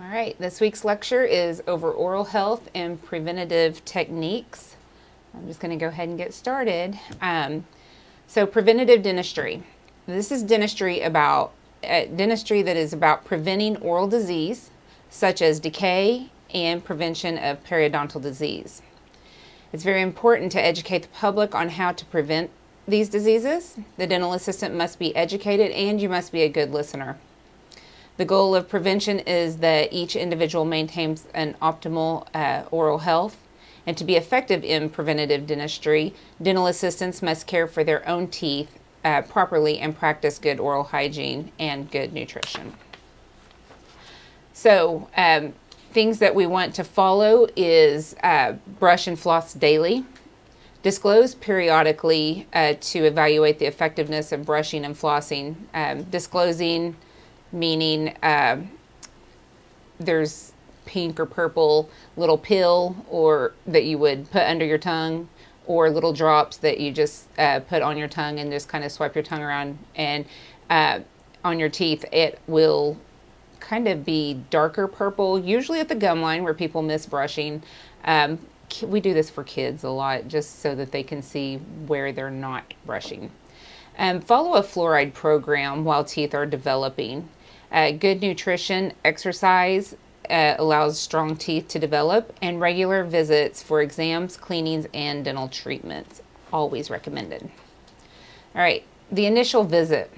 All right, this week's lecture is over oral health and preventative techniques. I'm just going to go ahead and get started. Um, so, preventative dentistry. This is dentistry about uh, dentistry that is about preventing oral disease, such as decay and prevention of periodontal disease. It's very important to educate the public on how to prevent these diseases. The dental assistant must be educated and you must be a good listener. The goal of prevention is that each individual maintains an optimal uh, oral health. And to be effective in preventative dentistry, dental assistants must care for their own teeth uh, properly and practice good oral hygiene and good nutrition. So, um, things that we want to follow is uh, brush and floss daily. Disclose periodically uh, to evaluate the effectiveness of brushing and flossing. Um, disclosing meaning uh, there's pink or purple little pill or that you would put under your tongue or little drops that you just uh, put on your tongue and just kind of swipe your tongue around. And uh, on your teeth it will kind of be darker purple usually at the gum line where people miss brushing. Um, we do this for kids a lot just so that they can see where they're not brushing. Um, follow a fluoride program while teeth are developing uh, good nutrition, exercise uh, allows strong teeth to develop, and regular visits for exams, cleanings, and dental treatments. Always recommended. All right, the initial visit.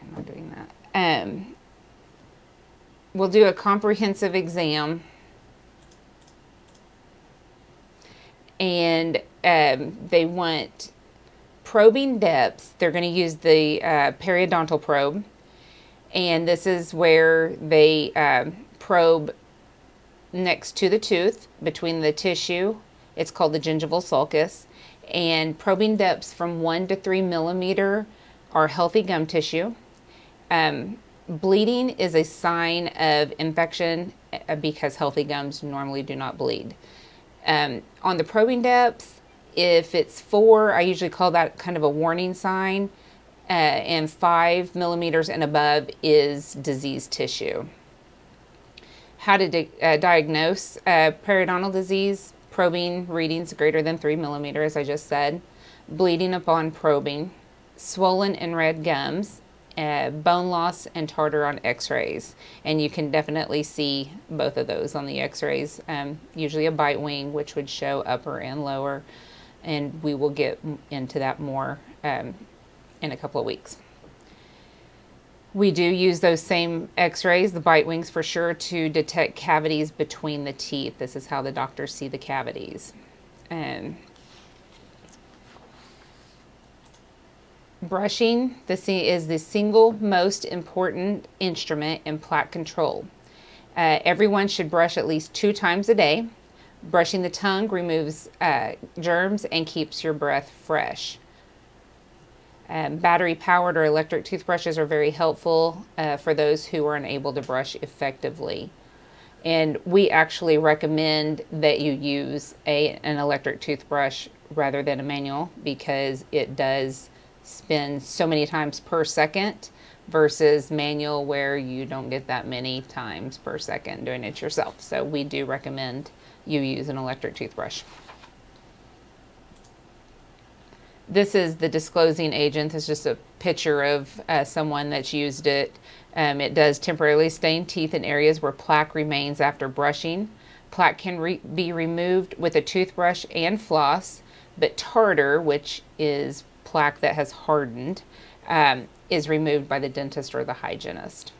I'm not doing that. Um, we'll do a comprehensive exam. And um, they want probing depths, they're going to use the uh, periodontal probe. And this is where they uh, probe next to the tooth between the tissue. It's called the gingival sulcus. And probing depths from 1 to 3 millimeter are healthy gum tissue. Um, bleeding is a sign of infection uh, because healthy gums normally do not bleed. Um, on the probing depths, if it's four, I usually call that kind of a warning sign, uh, and five millimeters and above is diseased tissue. How to di uh, diagnose uh, periodontal disease? Probing readings greater than three millimeters, as I just said. Bleeding upon probing. Swollen and red gums. Uh, bone loss and tartar on x-rays and you can definitely see both of those on the x-rays um, usually a bite wing which would show upper and lower and we will get into that more um, in a couple of weeks. We do use those same x-rays, the bite wings for sure, to detect cavities between the teeth. This is how the doctors see the cavities. Um, brushing this is the single most important instrument in plaque control. Uh, everyone should brush at least two times a day. Brushing the tongue removes uh, germs and keeps your breath fresh. Um, battery powered or electric toothbrushes are very helpful uh, for those who are unable to brush effectively. And we actually recommend that you use a, an electric toothbrush rather than a manual because it does spin so many times per second versus manual where you don't get that many times per second doing it yourself. So we do recommend you use an electric toothbrush. This is the disclosing agent. It's just a picture of uh, someone that's used it. Um, it does temporarily stain teeth in areas where plaque remains after brushing. Plaque can re be removed with a toothbrush and floss, but tartar, which is plaque that has hardened, um, is removed by the dentist or the hygienist.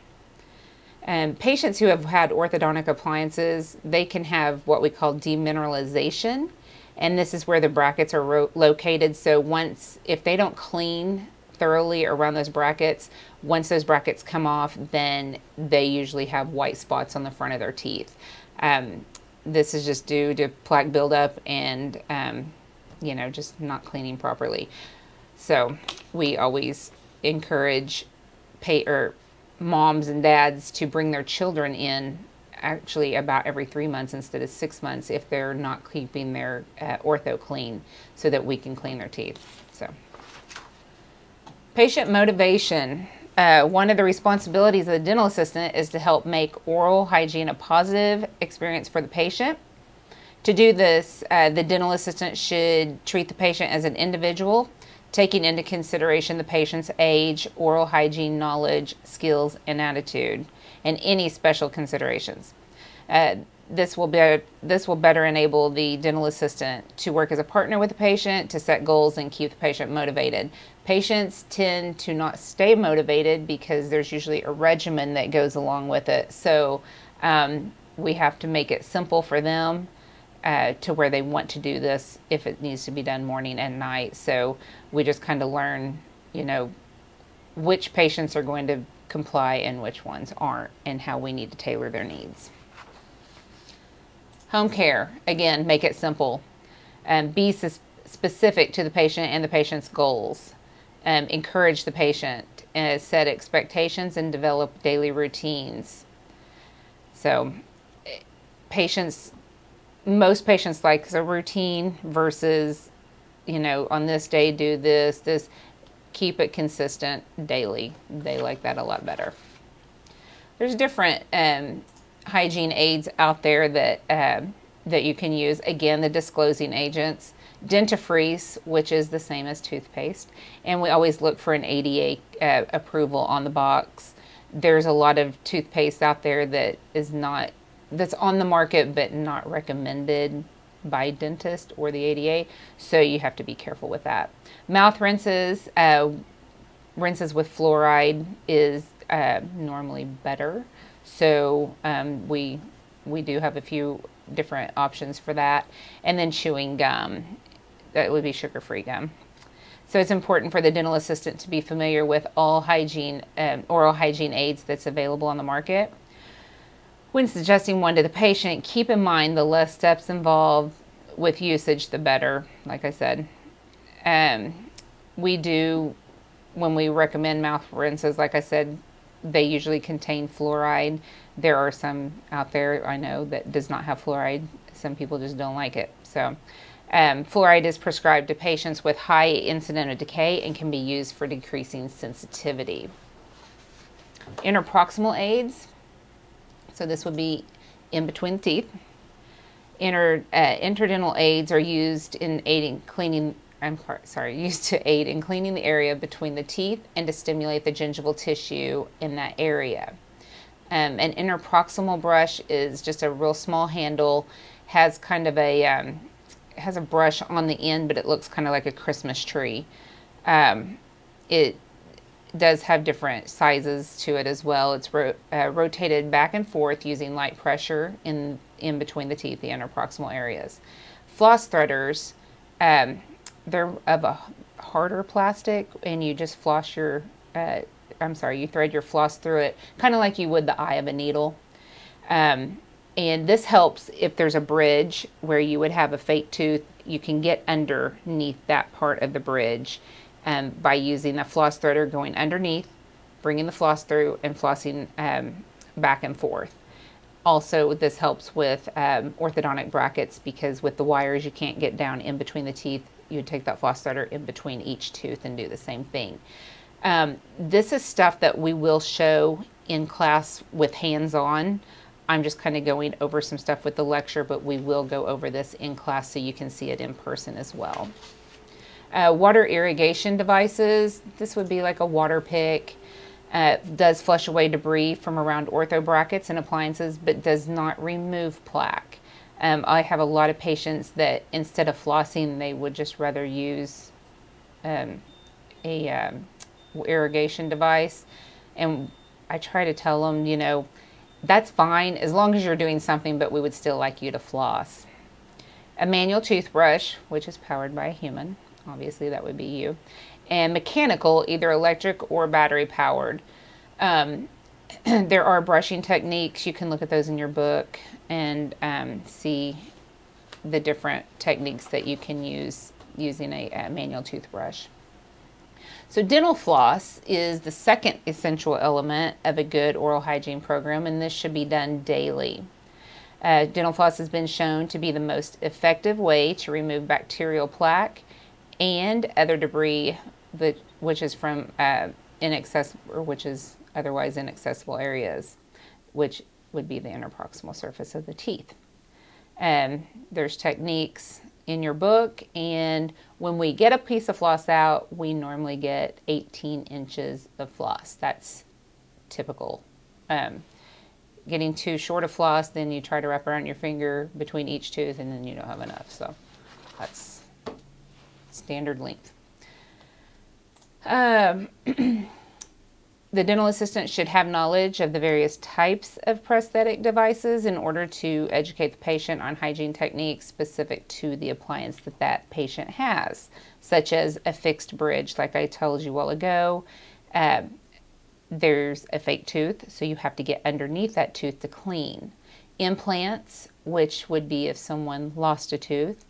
And patients who have had orthodontic appliances, they can have what we call demineralization. And this is where the brackets are located. So once, if they don't clean thoroughly around those brackets, once those brackets come off, then they usually have white spots on the front of their teeth. Um, this is just due to plaque buildup and, um, you know, just not cleaning properly. So we always encourage pay or moms and dads to bring their children in actually about every three months instead of six months if they're not keeping their uh, ortho clean so that we can clean their teeth. So, patient motivation. uh, one of the responsibilities of the dental assistant is to help make oral hygiene a positive experience for the patient. To do this, uh, the dental assistant should treat the patient as an individual, taking into consideration the patient's age, oral hygiene knowledge, skills, and attitude, and any special considerations. Uh, this will be this will better enable the dental assistant to work as a partner with the patient to set goals and keep the patient motivated. Patients tend to not stay motivated because there's usually a regimen that goes along with it. So um, we have to make it simple for them uh, to where they want to do this if it needs to be done morning and night. So we just kind of learn, you know, which patients are going to comply and which ones aren't, and how we need to tailor their needs. Home care, again, make it simple. Um, be specific to the patient and the patient's goals. Um, encourage the patient, uh, set expectations, and develop daily routines. So, patients, most patients like a routine versus, you know, on this day do this, this. Keep it consistent daily. They like that a lot better. There's different um, hygiene aids out there that uh, that you can use. Again, the disclosing agents, dentifrice, which is the same as toothpaste, and we always look for an ADA uh, approval on the box. There's a lot of toothpaste out there that is not that's on the market but not recommended by dentist or the ADA, so you have to be careful with that. Mouth rinses, uh, rinses with fluoride is uh, normally better. So um, we we do have a few different options for that. And then chewing gum, that would be sugar-free gum. So it's important for the dental assistant to be familiar with all hygiene, um, oral hygiene aids that's available on the market. When suggesting one to the patient, keep in mind the less steps involved with usage, the better, like I said. Um, we do, when we recommend mouth rinses, like I said, they usually contain fluoride. There are some out there I know that does not have fluoride. Some people just don't like it. So um, fluoride is prescribed to patients with high incident of decay and can be used for decreasing sensitivity. Interproximal aids, so this would be in between teeth. Inter, uh, interdental aids are used in aiding cleaning I'm sorry, used to aid in cleaning the area between the teeth and to stimulate the gingival tissue in that area. Um, an interproximal brush is just a real small handle, has kind of a um, has a brush on the end, but it looks kind of like a Christmas tree. Um, it does have different sizes to it as well. It's ro uh, rotated back and forth using light pressure in in between the teeth, the interproximal areas. Floss threaders. Um, they're of a harder plastic and you just floss your, uh, I'm sorry, you thread your floss through it, kind of like you would the eye of a needle. Um, and this helps if there's a bridge where you would have a fake tooth, you can get underneath that part of the bridge um, by using a floss threader going underneath, bringing the floss through and flossing um, back and forth. Also, this helps with um, orthodontic brackets because with the wires you can't get down in between the teeth you would take that floss threader in between each tooth and do the same thing. Um, this is stuff that we will show in class with hands-on. I'm just kind of going over some stuff with the lecture, but we will go over this in class so you can see it in person as well. Uh, water irrigation devices, this would be like a Waterpik. Uh, does flush away debris from around ortho brackets and appliances, but does not remove plaque. Um, I have a lot of patients that instead of flossing, they would just rather use um, a um, irrigation device. And I try to tell them, you know, that's fine as long as you're doing something, but we would still like you to floss. A manual toothbrush, which is powered by a human, obviously that would be you, and mechanical, either electric or battery powered. Um, there are brushing techniques. You can look at those in your book and um, see the different techniques that you can use using a, a, manual toothbrush. So dental floss is the second essential element of a good oral hygiene program and this should be done daily. Uh, dental floss has been shown to be the most effective way to remove bacterial plaque and other debris that, which is from uh, inaccessible, which is otherwise inaccessible areas, which would be the interproximal surface of the teeth. Um, there's techniques in your book, and when we get a piece of floss out, we normally get 18 inches of floss. That's typical. Um, getting too short of floss, then you try to wrap around your finger between each tooth, and then you don't have enough. So that's standard length. Um, the dental assistant should have knowledge of the various types of prosthetic devices in order to educate the patient on hygiene techniques specific to the appliance that that patient has, such as a fixed bridge, like I told you a while ago. Uh, there's a fake tooth, so you have to get underneath that tooth to clean. Implants, which would be if someone lost a tooth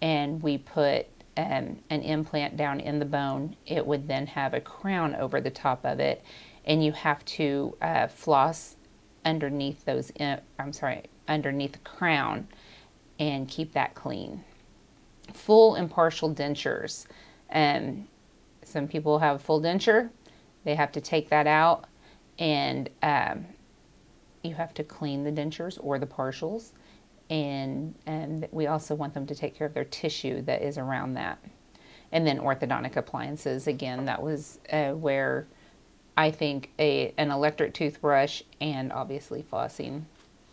and we put um, an implant down in the bone, it would then have a crown over the top of it and you have to uh, floss underneath those, I'm sorry, underneath the crown and keep that clean. Full and partial dentures. Um, some people have full denture. They have to take that out and um, you have to clean the dentures or the partials. And, and we also want them to take care of their tissue that is around that. And then orthodontic appliances, again, that was uh, where I think a an electric toothbrush and obviously flossing,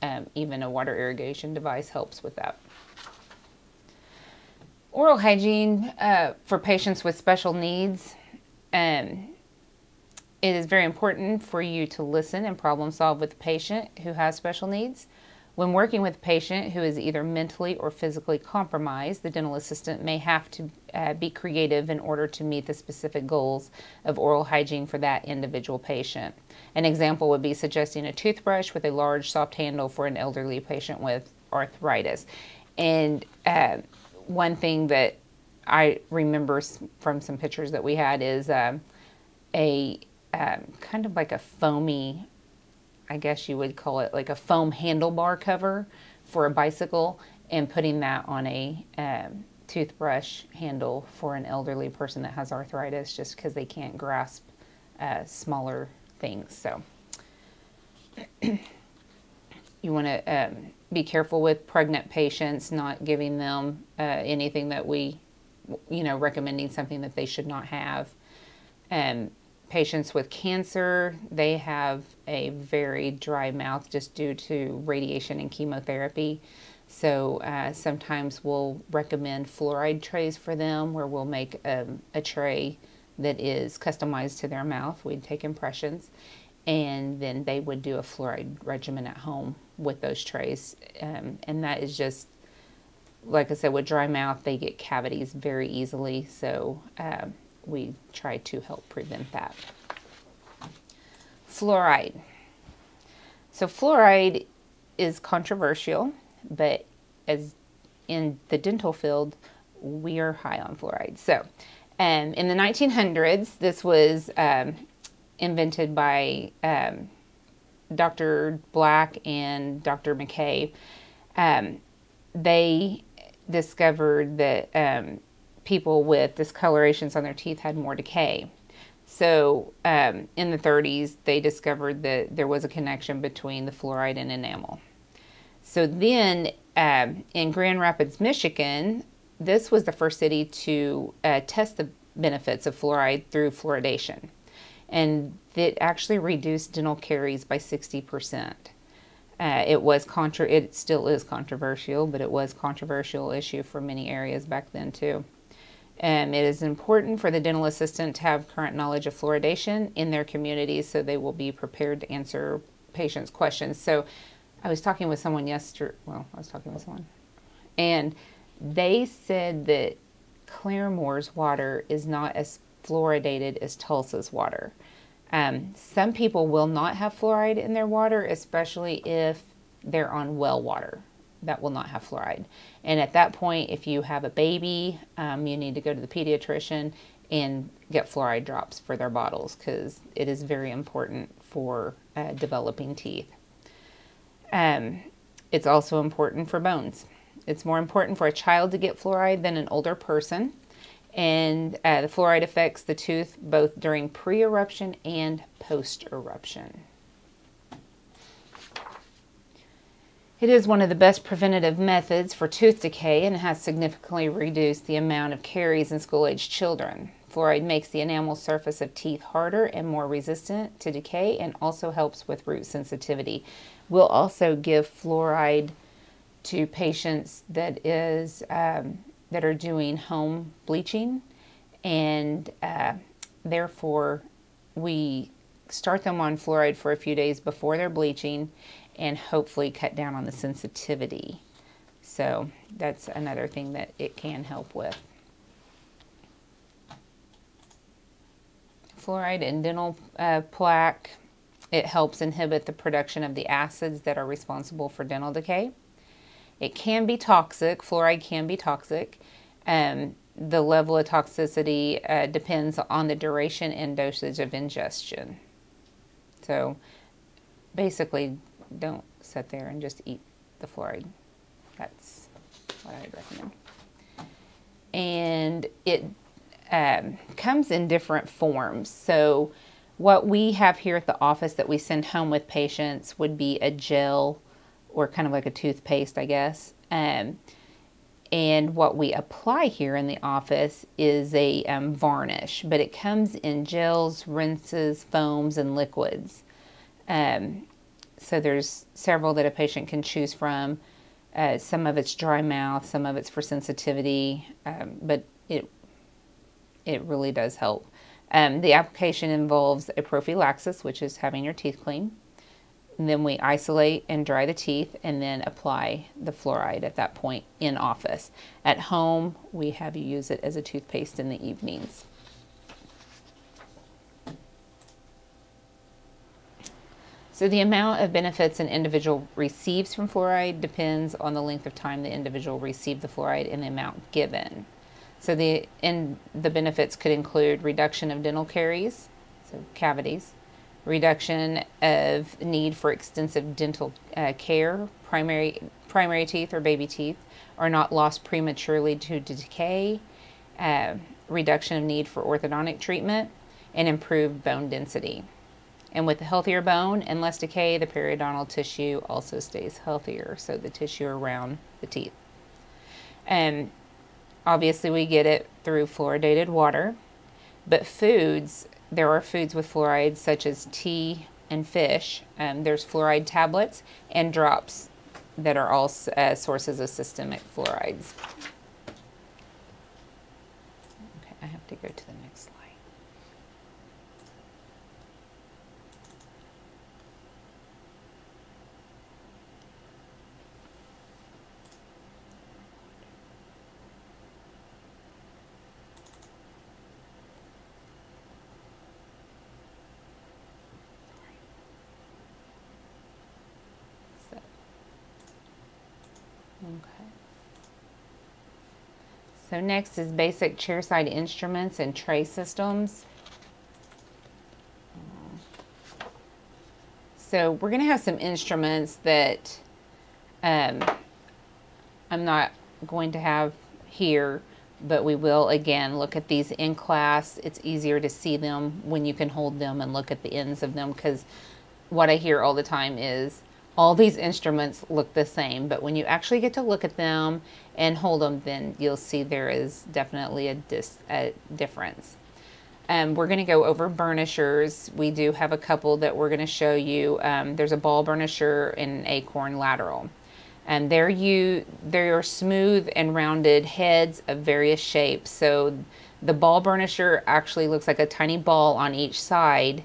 um, even a water irrigation device helps with that. Oral hygiene uh, for patients with special needs. Um, it is very important for you to listen and problem solve with the patient who has special needs. When working with a patient who is either mentally or physically compromised, the dental assistant may have to uh, be creative in order to meet the specific goals of oral hygiene for that individual patient. An example would be suggesting a toothbrush with a large soft handle for an elderly patient with arthritis. And uh, one thing that I remember from some pictures that we had is um, a um, kind of like a foamy I guess you would call it like a foam handlebar cover for a bicycle and putting that on a um, toothbrush handle for an elderly person that has arthritis just because they can't grasp uh, smaller things. So you want to um, be careful with pregnant patients, not giving them uh, anything that we, you know, recommending something that they should not have. Um, patients with cancer, they have a very dry mouth just due to radiation and chemotherapy. So uh, sometimes we'll recommend fluoride trays for them where we'll make um, a tray that is customized to their mouth. We'd take impressions and then they would do a fluoride regimen at home with those trays. Um, and that is just, like I said, with dry mouth, they get cavities very easily. So um, we try to help prevent that. Fluoride. So fluoride is controversial, but as in the dental field, we are high on fluoride. So um, in the 1900s, this was um, invented by um, Dr. Black and Dr. McKay. Um, they discovered that um, people with discolorations on their teeth had more decay. So um, in the 30s, they discovered that there was a connection between the fluoride and enamel. So then um, in Grand Rapids, Michigan, this was the first city to uh, test the benefits of fluoride through fluoridation. And it actually reduced dental caries by 60%. Uh, it was contra- it still is controversial, but it was controversial issue for many areas back then too. Um, it is important for the dental assistant to have current knowledge of fluoridation in their community so they will be prepared to answer patients' questions. So I was talking with someone yesterday, well, I was talking with someone, and they said that Claremore's water is not as fluoridated as Tulsa's water. Um, some people will not have fluoride in their water, especially if they're on well water that will not have fluoride. And at that point, if you have a baby, um, you need to go to the pediatrician and get fluoride drops for their bottles because it is very important for uh, developing teeth. Um, it's also important for bones. It's more important for a child to get fluoride than an older person. And uh, the fluoride affects the tooth both during pre eruption and post eruption. It is one of the best preventative methods for tooth decay and has significantly reduced the amount of caries in school aged children. Fluoride makes the enamel surface of teeth harder and more resistant to decay and also helps with root sensitivity. We'll also give fluoride to patients that is um, that are doing home bleaching, and uh, therefore we start them on fluoride for a few days before they're bleaching, and hopefully cut down on the sensitivity. So that's another thing that it can help with. Fluoride in dental uh, plaque, it helps inhibit the production of the acids that are responsible for dental decay. It can be toxic. Fluoride can be toxic. Um, the level of toxicity uh, depends on the duration and dosage of ingestion. So basically, don't sit there and just eat the fluoride. That's what I'd recommend. And it um, comes in different forms. So what we have here at the office that we send home with patients would be a gel or kind of like a toothpaste, I guess. Um, and what we apply here in the office is a um, varnish, but it comes in gels, rinses, foams, and liquids. Um, so there's several that a patient can choose from. Uh, some of it's dry mouth, some of it's for sensitivity, um, but it it really does help. Um, the application involves a prophylaxis, which is having your teeth clean. And then we isolate and dry the teeth and then apply the fluoride at that point in office. At home, we have you use it as a toothpaste in the evenings. So the amount of benefits an individual receives from fluoride depends on the length of time the individual received the fluoride and the amount given. So the and the benefits could include reduction of dental caries, so cavities, reduction of need for extensive dental uh, care, primary, primary teeth or baby teeth are not lost prematurely due to decay, uh, reduction of need for orthodontic treatment, and improved bone density. And with a healthier bone and less decay, the periodontal tissue also stays healthier, so the tissue around the teeth. And obviously, we get it through fluoridated water, but foods there are foods with fluoride, such as tea and fish. Um, there's fluoride tablets and drops that are all uh, sources of systemic fluorides. Okay, I have to go to the next slide. Okay. So next is basic chairside instruments and tray systems. So we're going to have some instruments that um, I'm not going to have here, but we will again look at these in class. It's easier to see them when you can hold them and look at the ends of them because what I hear all the time is all these instruments look the same, but when you actually get to look at them and hold them, then you'll see there is definitely a, dis, a difference. Um, we're going to go over burnishers. We do have a couple that we're going to show you. Um, there's a ball burnisher and an acorn lateral. And they're, you, they're smooth and rounded heads of various shapes. So the ball burnisher actually looks like a tiny ball on each side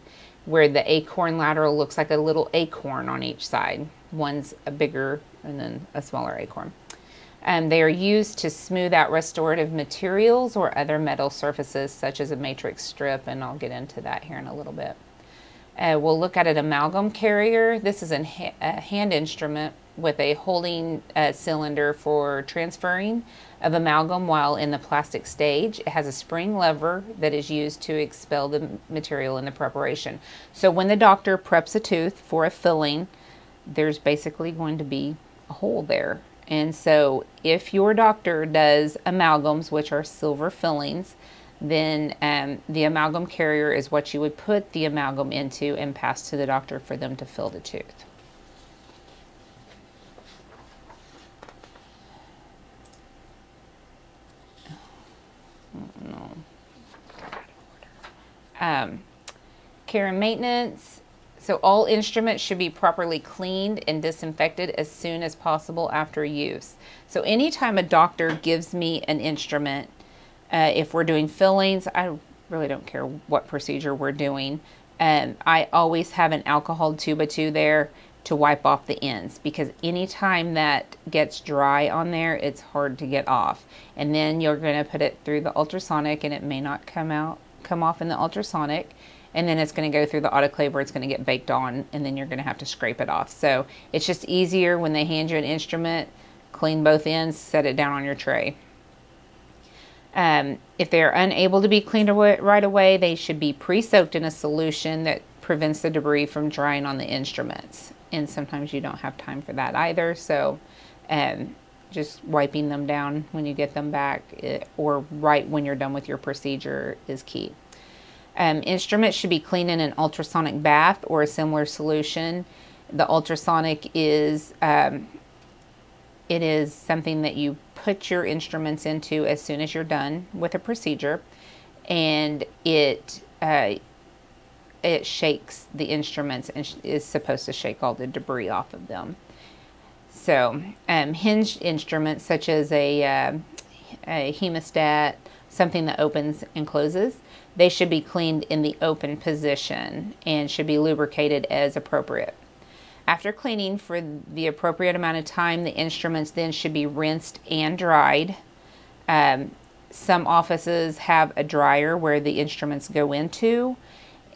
where the acorn lateral looks like a little acorn on each side. One's a bigger and then a smaller acorn. And they are used to smooth out restorative materials or other metal surfaces such as a matrix strip, and I'll get into that here in a little bit. Uh, we'll look at an amalgam carrier. This is a hand instrument with a holding uh, cylinder for transferring of amalgam while in the plastic stage. It has a spring lever that is used to expel the material in the preparation. So when the doctor preps a tooth for a filling, there's basically going to be a hole there And so, if your doctor does amalgams, which are silver fillings, then um, the amalgam carrier is what you would put the amalgam into and pass to the doctor for them to fill the tooth. No. Um, care and maintenance. So all instruments should be properly cleaned and disinfected as soon as possible after use. So anytime a doctor gives me an instrument, uh, if we're doing fillings, I really don't care what procedure we're doing. Um, I always have an alcohol tuba two there to wipe off the ends because anytime that gets dry on there, it's hard to get off. And then you're going to put it through the ultrasonic and it may not come out, come off in the ultrasonic. And then it's going to go through the autoclave where it's going to get baked on and then you're going to have to scrape it off. So it's just easier when they hand you an instrument, clean both ends, set it down on your tray. Um, if they're unable to be cleaned away, right away, they should be pre-soaked in a solution that prevents the debris from drying on the instruments. And sometimes you don't have time for that either. So um, just wiping them down when you get them back eh, or right when you're done with your procedure is key. Um, instruments should be cleaned in an ultrasonic bath or a similar solution. The ultrasonic is um, it is something that you put your instruments into as soon as you're done with a procedure, and it uh, it shakes the instruments and is supposed to shake all the debris off of them. So, um, hinged instruments such as a, uh, a hemostat, something that opens and closes, they should be cleaned in the open position and should be lubricated as appropriate. After cleaning for the appropriate amount of time, the instruments then should be rinsed and dried. Um, some offices have a dryer where the instruments go into,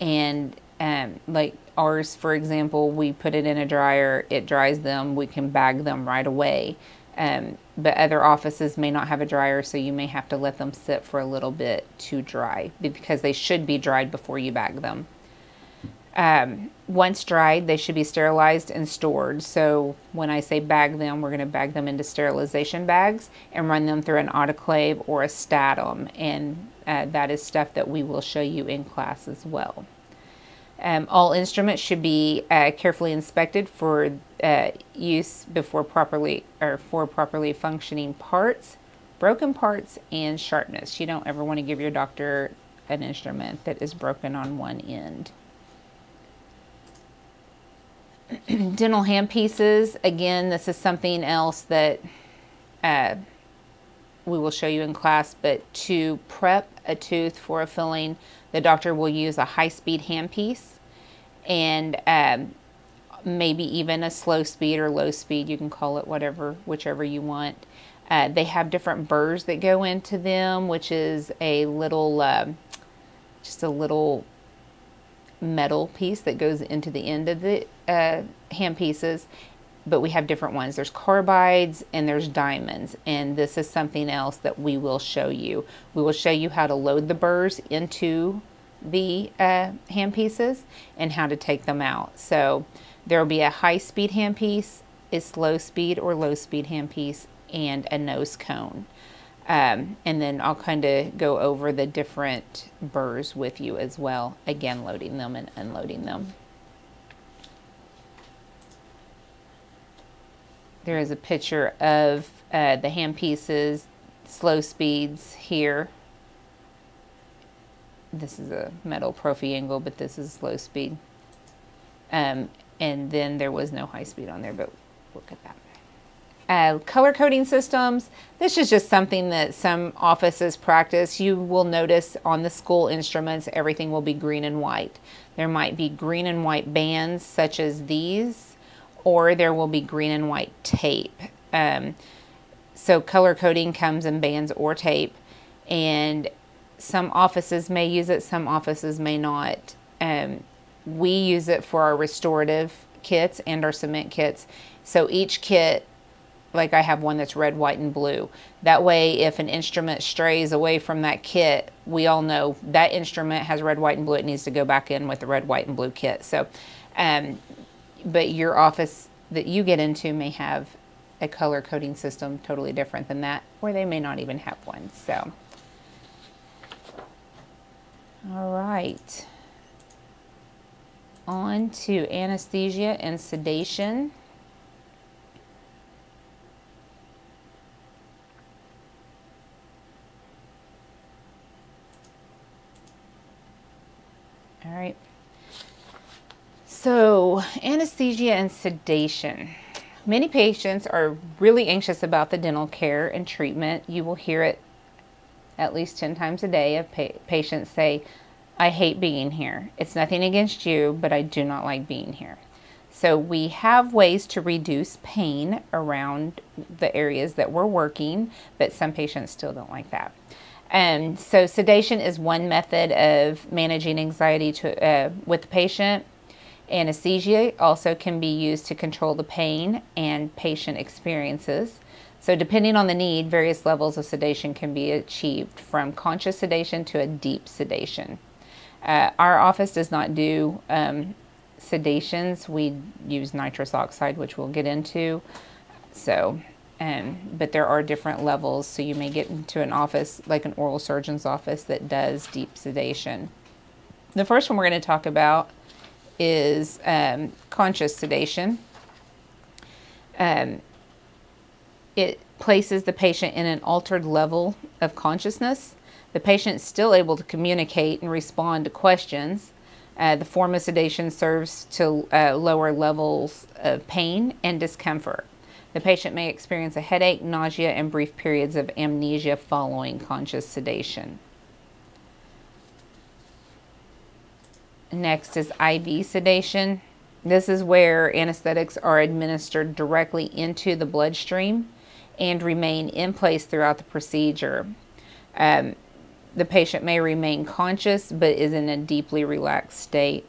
and um, like ours, for example, we put it in a dryer, it dries them, we can bag them right away. Um, but other offices may not have a dryer, so you may have to let them sit for a little bit to dry because they should be dried before you bag them. Um, once dried, they should be sterilized and stored. So when I say bag them, we're going to bag them into sterilization bags and run them through an autoclave or a Statim. And uh, that is stuff that we will show you in class as well. Um, all instruments should be uh, carefully inspected for uh, use before properly or for properly functioning parts, broken parts, and sharpness. You don't ever want to give your doctor an instrument that is broken on one end. dental handpieces, again, this is something else that uh, we will show you in class, but to prep a tooth for a filling, the doctor will use a high-speed handpiece and um, maybe even a slow speed or low speed, you can call it whatever, whichever you want. Uh, they have different burrs that go into them, which is a little, uh, just a little metal piece that goes into the end of the uh, hand pieces, but we have different ones. There's carbides and there's diamonds, and this is something else that we will show you. We will show you how to load the burrs into the uh, hand pieces and how to take them out. So there will be a high speed hand piece, a slow speed or low speed hand piece, and a nose cone. Um, and then I'll kind of go over the different burrs with you as well, again loading them and unloading them. There is a picture of uh, the hand pieces, slow speeds here. This is a metal prophy angle, but this is slow speed. Um, and then there was no high speed on there, but look at that. Uh, color coding systems, this is just something that some offices practice. You will notice on the school instruments, everything will be green and white. There might be green and white bands such as these, or there will be green and white tape. Um, so color coding comes in bands or tape, and some offices may use it, some offices may not. Um, we use it for our restorative kits and our cement kits. So each kit like I have one that's red, white, and blue. That way, if an instrument strays away from that kit, we all know that instrument has red, white, and blue. It needs to go back in with the red, white, and blue kit. So, um, but your office that you get into may have a color coding system totally different than that, or they may not even have one. So, all right. On to anesthesia and sedation. All right. So, anesthesia and sedation. Many patients are really anxious about the dental care and treatment. You will hear it at least 10 times a day of pa patients say, I hate being here. It's nothing against you, but I do not like being here. So we have ways to reduce pain around the areas that we're working, but some patients still don't like that. And so sedation is one method of managing anxiety to, uh, with the patient. Anesthesia also can be used to control the pain and patient experiences. So, depending on the need, various levels of sedation can be achieved from conscious sedation to a deep sedation. Uh, our office does not do um, sedations, we use nitrous oxide, which we'll get into. So, um, but there are different levels, so you may get into an office like an oral surgeon's office that does deep sedation. The first one we're going to talk about is um, conscious sedation. Um, it places the patient in an altered level of consciousness. The patient is still able to communicate and respond to questions. Uh, the form of sedation serves to uh, lower levels of pain and discomfort. The patient may experience a headache, nausea, and brief periods of amnesia following conscious sedation. Next is IV sedation. This is where anesthetics are administered directly into the bloodstream and remain in place throughout the procedure. Um, the patient may remain conscious but is in a deeply relaxed state.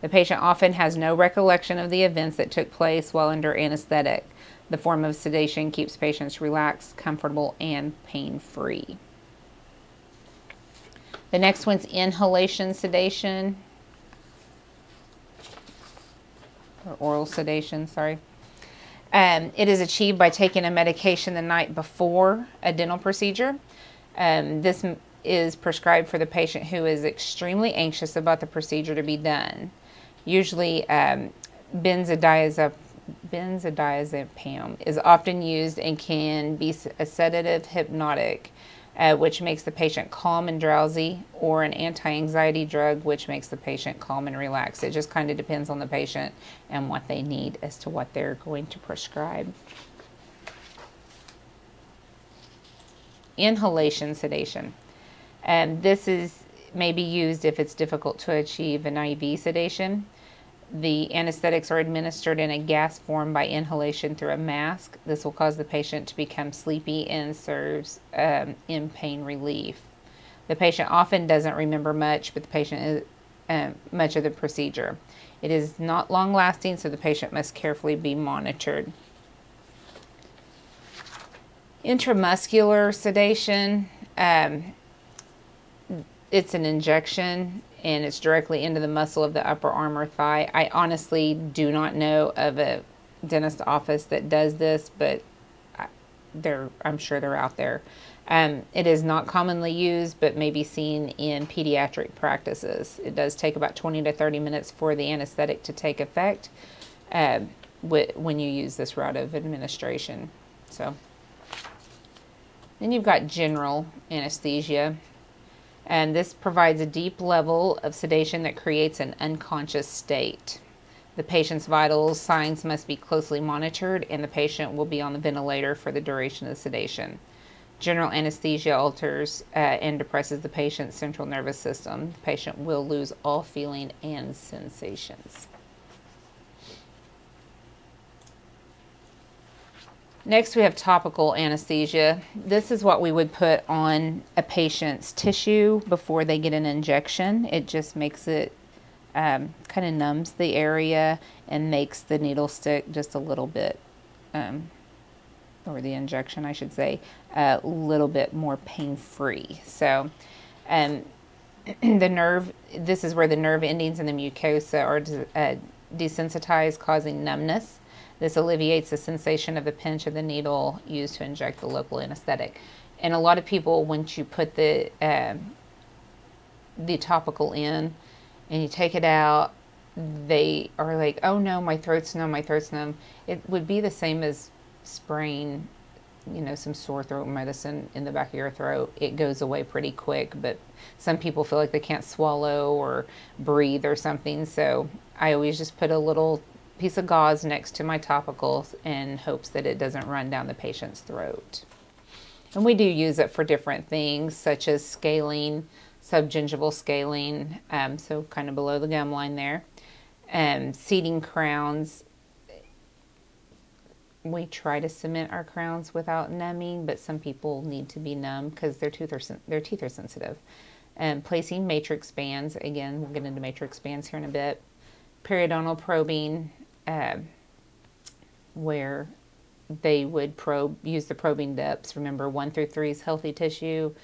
The patient often has no recollection of the events that took place while under anesthetic. The form of sedation keeps patients relaxed, comfortable, and pain free. The next one's inhalation sedation. Or oral sedation, sorry. Um, it is achieved by taking a medication the night before a dental procedure. Um, this is prescribed for the patient who is extremely anxious about the procedure to be done. Usually, um, benzodiazepam benzodiazepam is often used and can be a sedative hypnotic uh, which makes the patient calm and drowsy, or an anti anxiety drug, which makes the patient calm and relaxed. It just kind of depends on the patient and what they need as to what they're going to prescribe. Inhalation sedation. And this is may be used if it's difficult to achieve an IV sedation. The anesthetics are administered in a gas form by inhalation through a mask. This will cause the patient to become sleepy and serves um, in pain relief. The patient often doesn't remember much, but the patient is um, much of the procedure. It is not long lasting, so the patient must carefully be monitored. Intramuscular sedation. Um, it's an injection and it's directly into the muscle of the upper arm or thigh. I honestly do not know of a dentist office that does this, but they're, I'm sure they're out there. Um, it is not commonly used, but may be seen in pediatric practices. It does take about 20 to 30 minutes for the anesthetic to take effect uh, when you use this route of administration. So, then you've got general anesthesia. And this provides a deep level of sedation that creates an unconscious state. The patient's vital signs must be closely monitored, and the patient will be on the ventilator for the duration of the sedation. General anesthesia alters uh, and depresses the patient's central nervous system. The patient will lose all feeling and sensations. Next, we have topical anesthesia. This is what we would put on a patient's tissue before they get an injection. It just makes it um, kind of numbs the area and makes the needle stick just a little bit, um, or the injection, I should say, a little bit more pain free. So, um, the nerve, this is where the nerve endings in the mucosa are uh, desensitized, causing numbness. This alleviates the sensation of the pinch of the needle used to inject the local anesthetic. And a lot of people, once you put the um, the topical in and you take it out, they are like, "Oh no, my throat's numb, my throat's numb." It would be the same as spraying, you know, some sore throat medicine in the back of your throat. It goes away pretty quick, but some people feel like they can't swallow or breathe or something. So I always just put a little piece of gauze next to my topicals in hopes that it doesn't run down the patient's throat. And we do use it for different things such as scaling, subgingival scaling, um, so kind of below the gum line there. Um, seating crowns. We try to cement our crowns without numbing, but some people need to be numb because their, tooth their teeth are sensitive. Um, placing matrix bands. Again, we'll get into matrix bands here in a bit. Periodontal probing, uh, where they would probe, use the probing depths. Remember, one through three is healthy tissue.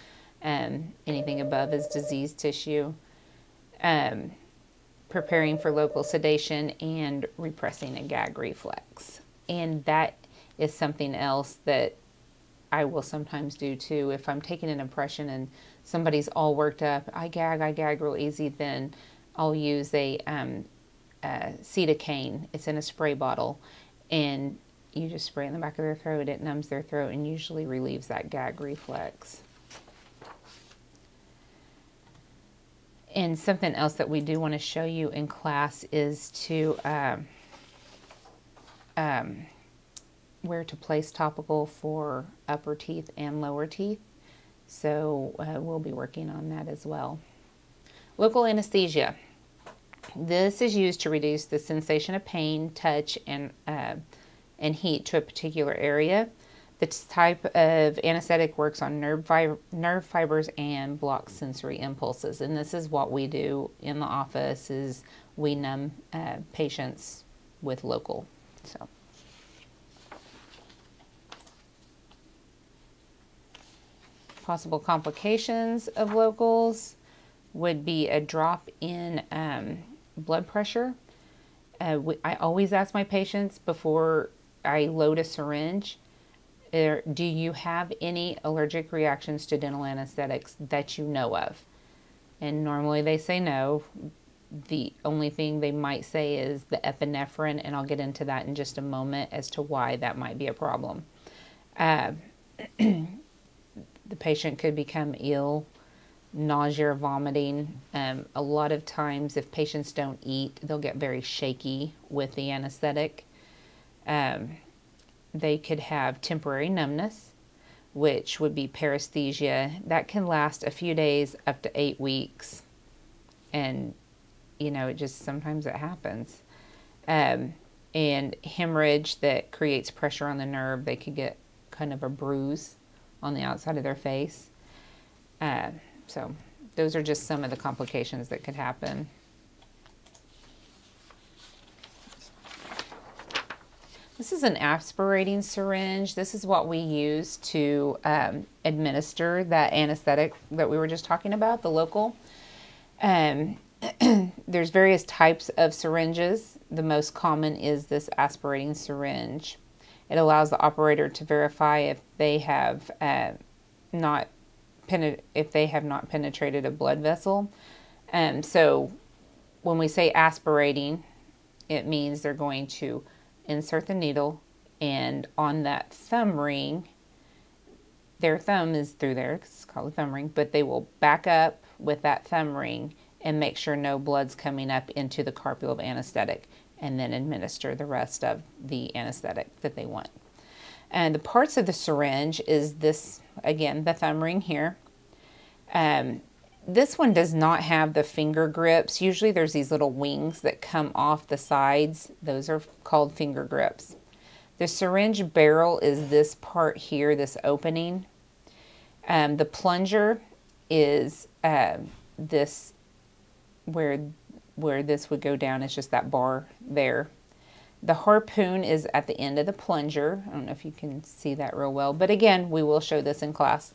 Um, anything above is diseased tissue. Um, preparing for local sedation and repressing a gag reflex. And that is something else that I will sometimes do too. If I'm taking an impression and somebody's all worked up, I gag, I gag real easy, then I'll use a, um, a It's in a spray bottle. And you just spray in the back of their throat, it numbs their throat and usually relieves that gag reflex. And something else that we do want to show you in class is to um, um, where to place topical for upper teeth and lower teeth. So uh, we'll be working on that as well. Local anesthesia. This is used to reduce the sensation of pain, touch, and uh, and heat to a particular area. This type of anesthetic works on nerve, fib nerve fibers and blocks sensory impulses. And this is what we do in the office is we numb uh, patients with local. So. Possible complications of locals would be a drop in um, blood pressure. Uh, we, I always ask my patients before I load a syringe, er, do you have any allergic reactions to dental anesthetics that you know of? And normally they say no. The only thing they might say is the epinephrine, and I'll get into that in just a moment as to why that might be a problem. Uh, the patient could become ill, nausea, vomiting. Um, a lot of times, if patients don't eat, they'll get very shaky with the anesthetic. Um, they could have temporary numbness, which would be paresthesia. That can last a few days up to eight weeks. And, you know, it just sometimes it happens. Um, and hemorrhage that creates pressure on the nerve, they could get kind of a bruise on the outside of their face. Uh, so, those are just some of the complications that could happen. This is an aspirating syringe. This is what we use to um, administer that anesthetic that we were just talking about, the local. Um, there's various types of syringes. The most common is this aspirating syringe. It allows the operator to verify if they have uh, not if they have not penetrated a blood vessel. Um, so when we say aspirating, it means they're going to insert the needle and on that thumb ring, their thumb is through there, it's called a thumb ring, but they will back up with that thumb ring and make sure no blood's coming up into the carpule of anesthetic and then administer the rest of the anesthetic that they want. And the parts of the syringe is this, again, the thumb ring here. Um, this one does not have the finger grips. Usually there's these little wings that come off the sides. Those are called finger grips. The syringe barrel is this part here, this opening. Um, the plunger is uh, this where where this would go down. It's just that bar there. The harpoon is at the end of the plunger. I don't know if you can see that real well, but again, we will show this in class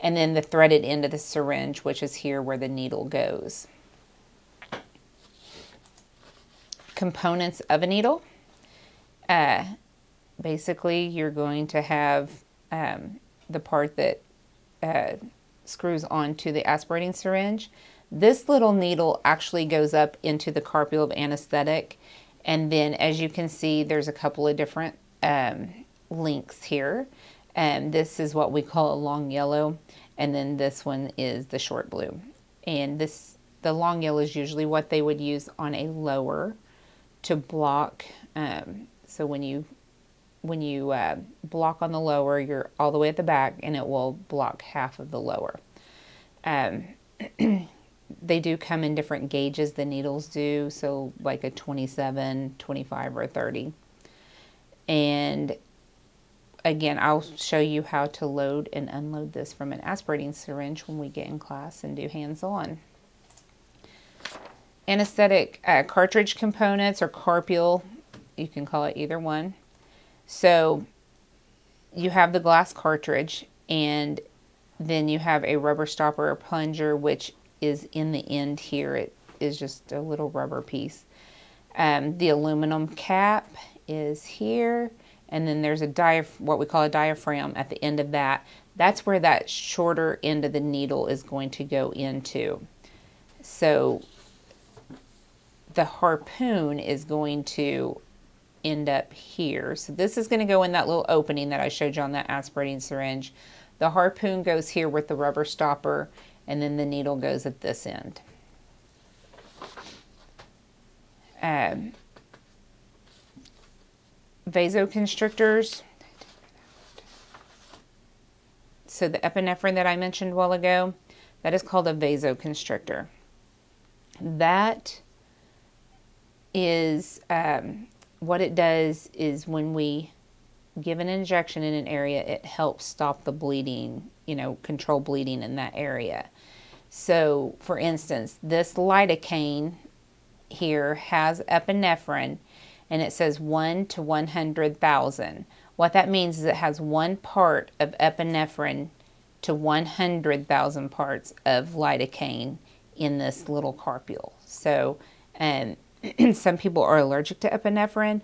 and then the threaded end of the syringe, which is here where the needle goes. Components of a needle. uh, basically you're going to have um, the part that uh, screws onto the aspirating syringe. This little needle actually goes up into the carpule of anesthetic. And then as you can see, there's a couple of different um, links here. And this is what we call a long yellow. And then this one is the short blue. And this, the long yellow is usually what they would use on a lower to block. Um, so when you when you uh, block on the lower, you're all the way at the back and it will block half of the lower. Um, they do come in different gauges, the needles do, so like a 27, 25, or 30. And again, I'll show you how to load and unload this from an aspirating syringe when we get in class and do hands-on. Anesthetic uh, cartridge components or carpule, you can call it either one. So you have the glass cartridge and then you have a rubber stopper or plunger which is in the end here. It is just a little rubber piece. Um, the aluminum cap is here and then there's a diaph what we call a diaphragm at the end of that. That's where that shorter end of the needle is going to go into. So the harpoon is going to end up here. So this is going to go in that little opening that I showed you on that aspirating syringe. The harpoon goes here with the rubber stopper and then the needle goes at this end. Um, vasoconstrictors. So the epinephrine that I mentioned a while ago, that is called a vasoconstrictor. That is um, what it does is when we give an injection in an area, it helps stop the bleeding, you know, control bleeding in that area. So, for instance, this lidocaine here has epinephrine and it says 1 to 100,000. What that means is it has one part of epinephrine to 100,000 parts of lidocaine in this little carpule. So, um, some people are allergic to epinephrine.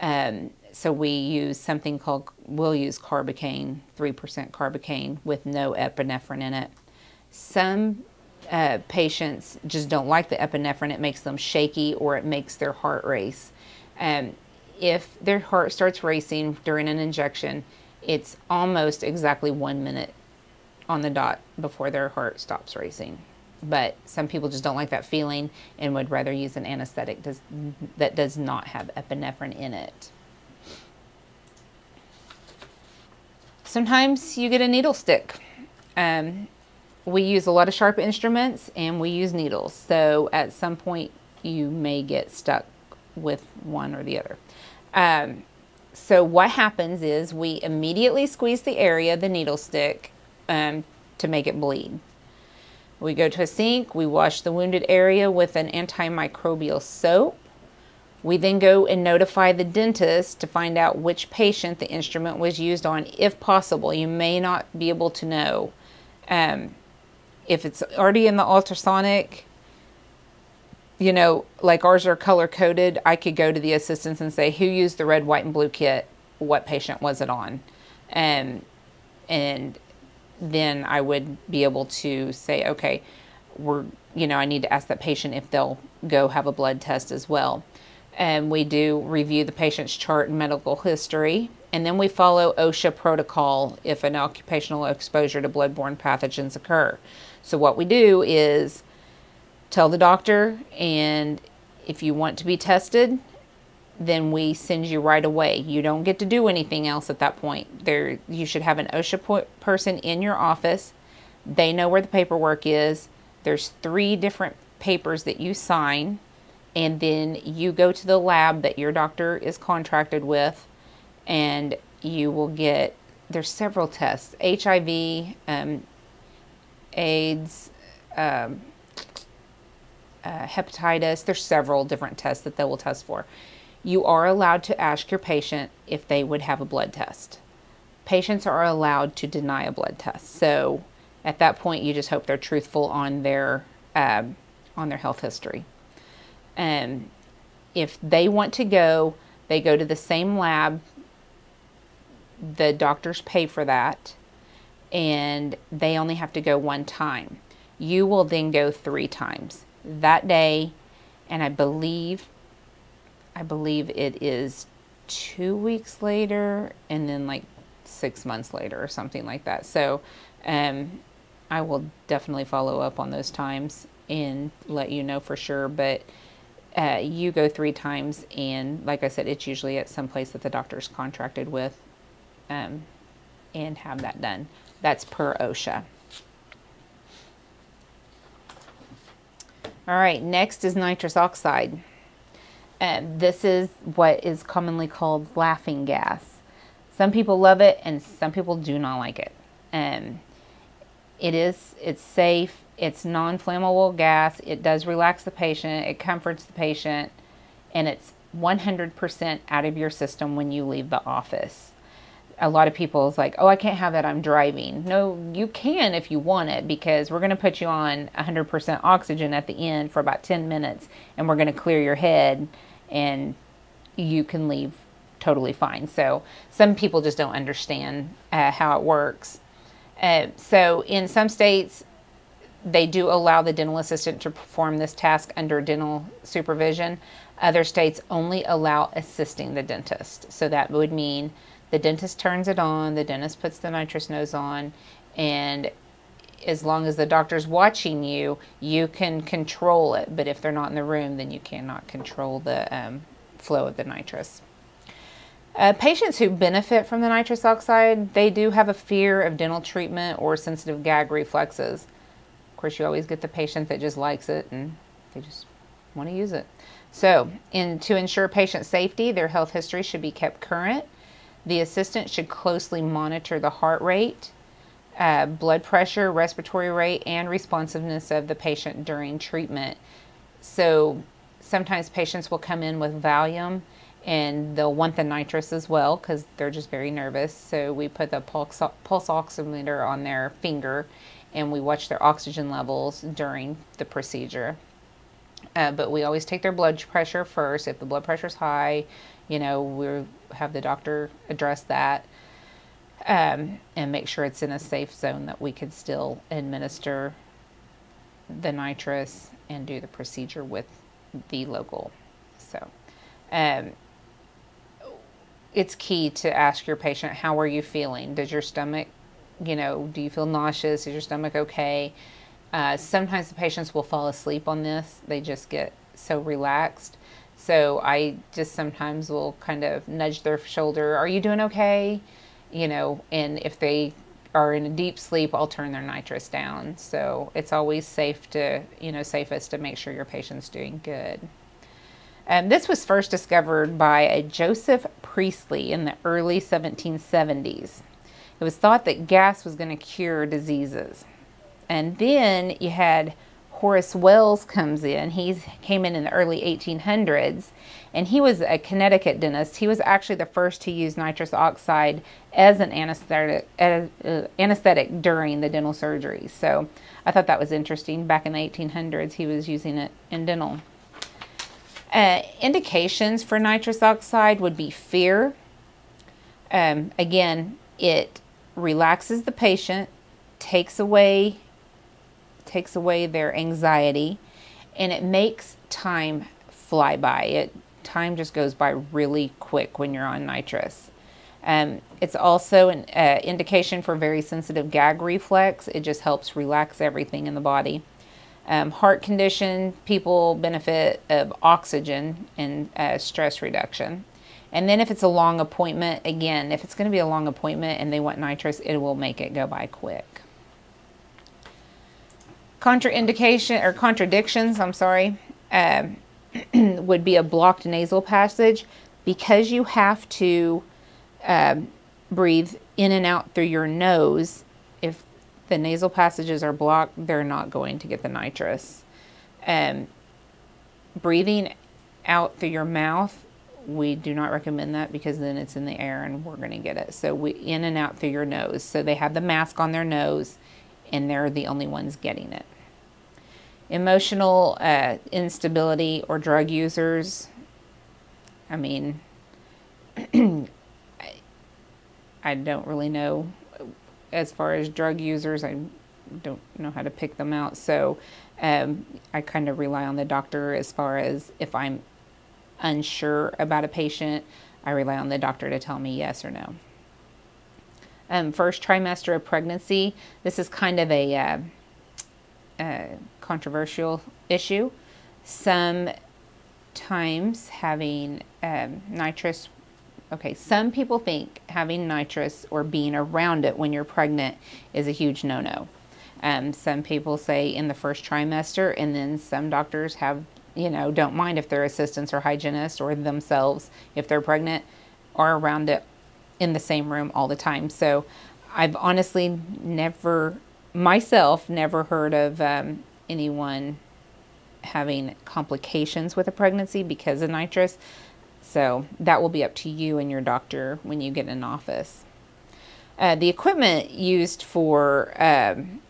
Um, so we use something called, we'll use carbocaine, 3% carbocaine with no epinephrine in it. Some uh, patients just don't like the epinephrine. It makes them shaky or it makes their heart race. Um, if their heart starts racing during an injection, it's almost exactly one minute on the dot before their heart stops racing but some people just don't like that feeling and would rather use an anesthetic does, that does not have epinephrine in it. Sometimes you get a needle stick. Um, we use a lot of sharp instruments and we use needles. So at some point you may get stuck with one or the other. Um, so what happens is we immediately squeeze the area, the needle stick, um, to make it bleed. We go to a sink, we wash the wounded area with an antimicrobial soap. We then go and notify the dentist to find out which patient the instrument was used on, if possible. You may not be able to know. Um, if it's already in the ultrasonic, you know, like ours are color coded, I could go to the assistants and say, who used the red, white, and blue kit? What patient was it on? Um, and then I would be able to say, okay, we're, you know, I need to ask that patient if they'll go have a blood test as well. And we do review the patient's chart and medical history. And then we follow OSHA protocol if an occupational exposure to bloodborne pathogens occur. So what we do is tell the doctor, and if you want to be tested, then we send you right away. You don't get to do anything else at that point. There, you should have an OSHA person in your office. They know where the paperwork is. There's three different papers that you sign, and then you go to the lab that your doctor is contracted with, and you will get. There's several tests: HIV, um, AIDS. Um, uh, hepatitis. There's several different tests that they will test for you are allowed to ask your patient if they would have a blood test. Patients are allowed to deny a blood test. So at that point, you just hope they're truthful on their um, on their health history. And if they want to go, They go to the same lab. The doctors pay for that, and they only have to go one time. You will then go three times that day, and I believe, I believe it is two weeks later, and then like six months later or something like that. So, um, I will definitely follow up on those times and let you know for sure. But uh, you go three times, and like I said, it's usually at some place that the doctor's contracted with um, and have that done. That's per OSHA. All right, next is nitrous oxide. Um, this is what is commonly called laughing gas. Some people love it and some people do not like it. Um, it is, it's safe, it's non-flammable gas, it does relax the patient, it comforts the patient, and it's 100% out of your system when you leave the office. A lot of people is like, oh, I can't have that, I'm driving. No, you can if you want it because we're going to put you on 100% oxygen at the end for about 10 minutes and we're going to clear your head and you can leave totally fine. So some people just don't understand uh, how it works. Uh, so in some states, they do allow the dental assistant to perform this task under dental supervision. Other states only allow assisting the dentist. So that would mean the dentist turns it on, the dentist puts the nitrous nose on, and as long as the doctor's watching you, you can control it. But if they're not in the room, then you cannot control the um, flow of the nitrous. Uh, patients who benefit from the nitrous oxide, they do have a fear of dental treatment or sensitive gag reflexes. Of course, you always get the patient that just likes it and they just want to use it. So, in, to ensure patient safety, their health history should be kept current. The assistant should closely monitor the heart rate, uh, blood pressure, respiratory rate, and responsiveness of the patient during treatment. So, sometimes patients will come in with Valium and they'll want the nitrous as well because they're just very nervous. So we put the pulse, pulse oximeter on their finger and we watch their oxygen levels during the procedure. Uh, but we always take their blood pressure first. If the blood pressure is high, you know, we have the doctor address that um, and make sure it's in a safe zone that we could still administer the nitrous and do the procedure with the local. So, um, it's key to ask your patient, how are you feeling? Does your stomach, you know, do you feel nauseous? Is your stomach okay? Uh, sometimes the patients will fall asleep on this. They just get so relaxed. So I just sometimes will kind of nudge their shoulder, are you doing okay? You know, and if they are in a deep sleep, I'll turn their nitrous down. So it's always safe to, you know, safest to make sure your patient's doing good. Um, this was first discovered by a Joseph Priestley in the early 1770s. It was thought that gas was going to cure diseases. And then you had Horace Wells comes in. He came in in the early 1800s, and he was a Connecticut dentist. He was actually the first to use nitrous oxide as an anesthetic, uh, anesthetic during the dental surgery. So I thought that was interesting. Back in the 1800s, he was using it in dental. Uh, indications for nitrous oxide would be fear. Um, again, it relaxes the patient, takes away takes away their anxiety, and it makes time fly by. It time just goes by really quick when you're on nitrous. Um, it's also an uh, indication for very sensitive gag reflex. It just helps relax everything in the body. Um, heart condition, people benefit of oxygen and uh, stress reduction. And then if it's a long appointment, again, if it's going to be a long appointment and they want nitrous, it will make it go by quick. Contraindication or contradictions, I'm sorry, um, would be a blocked nasal passage because you have to um, breathe in and out through your nose. If the nasal passages are blocked, they're not going to get the nitrous. Um, breathing out through your mouth, we do not recommend that because then it's in the air and we're going to get it. So we in and out through your nose. So they have the mask on their nose and they're the only ones getting it. Emotional uh, instability or drug users. I mean, I don't really know as far as drug users. I don't know how to pick them out. So um, I kind of rely on the doctor as far as if I'm unsure about a patient, I rely on the doctor to tell me yes or no. Um, first trimester of pregnancy, this is kind of a uh, uh, controversial issue. Sometimes having um, nitrous Okay, some people think having nitrous or being around it when you're pregnant is a huge no no. Um, some people say in the first trimester, and then some doctors have, you know, don't mind if their assistants or hygienists or themselves, if they're pregnant, are around it in the same room all the time. So I've honestly never, myself, never heard of um, anyone having complications with a pregnancy because of nitrous. So that will be up to you and your doctor when you get in office. Uh, the equipment used for um,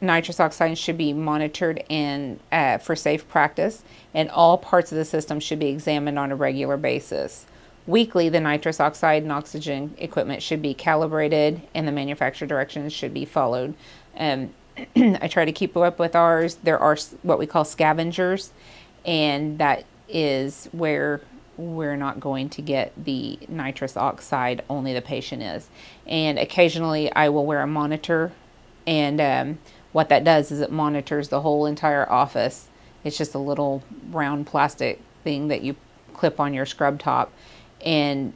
nitrous oxide should be monitored and uh, for safe practice, and all parts of the system should be examined on a regular basis. Weekly, the nitrous oxide and oxygen equipment should be calibrated, and the manufacturer directions should be followed. Um, I try to keep up with ours. There are what we call scavengers, and that is where we're not going to get the nitrous oxide, only the patient is. And occasionally I will wear a monitor, and um, what that does is it monitors the whole entire office. It's just a little round plastic thing that you clip on your scrub top, and